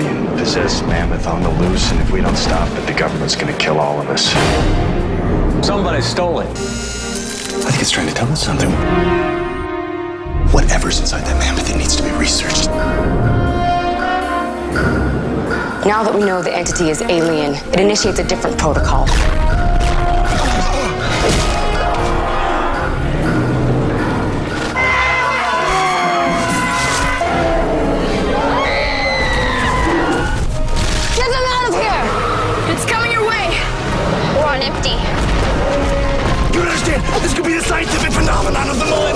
billion possessed mammoth on the loose, and if we don't stop it, the government's gonna kill all of us. Somebody stole it. I think it's trying to tell us something. Whatever's inside that mammoth, it needs to be researched. Now that we know the entity is alien, it initiates a different protocol. This could be the scientific phenomenon of the millennium.